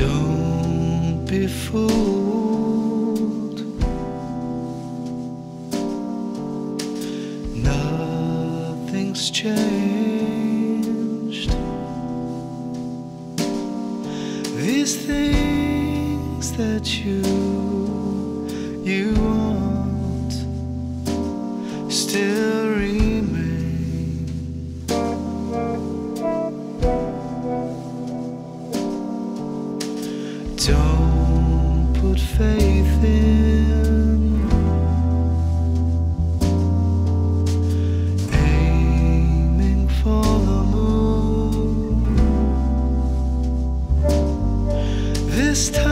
be fooled. Nothing's changed. These things that you you want still remain. Faith in aiming for the moon. This time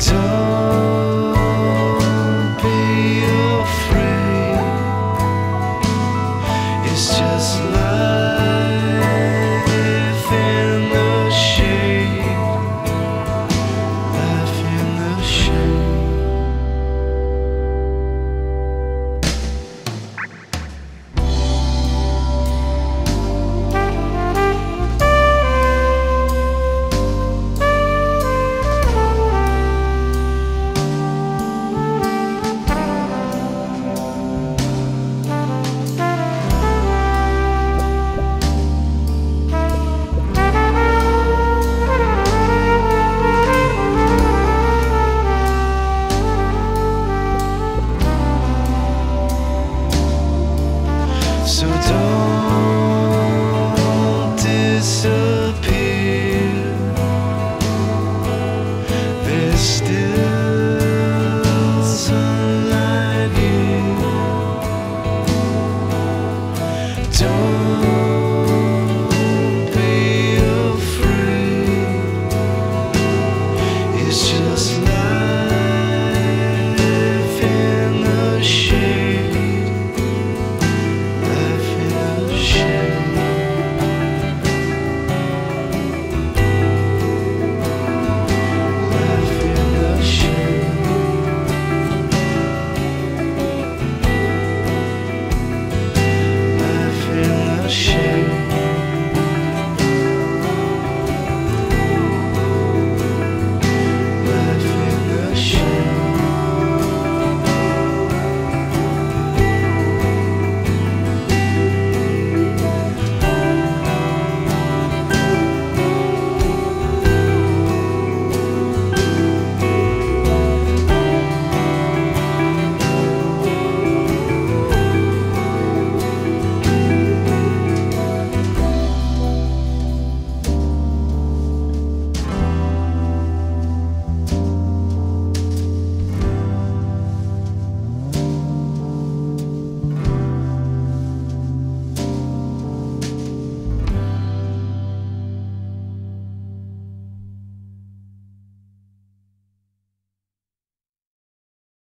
time.